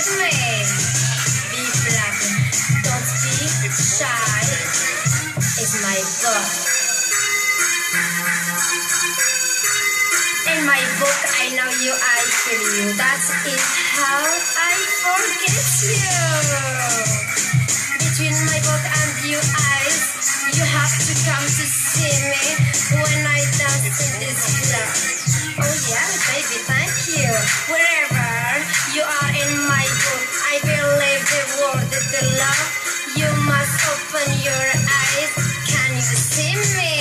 Be black, don't be shy. It's my book. In my book, I know you, I feel you. That is how I forget you. Between my book and you eyes, you have to come to see me. The love. You must open your eyes. Can you see me?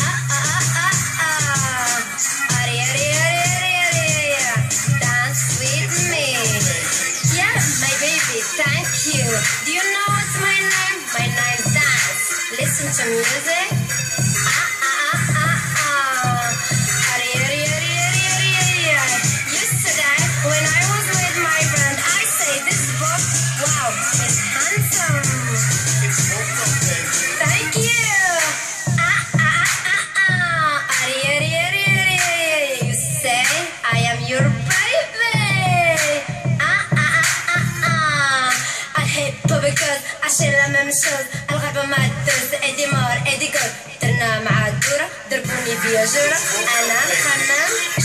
Ah ah ah ah ah. Ari ari ari. Dance with me. Yeah, my baby, thank you. Do you know what's my name? My name's Dance. Listen to music. because I share la الغابة ما تدوز أدي مور أدي جول درنا مع الدورة. ضربوني بيا جورة. أنا محمد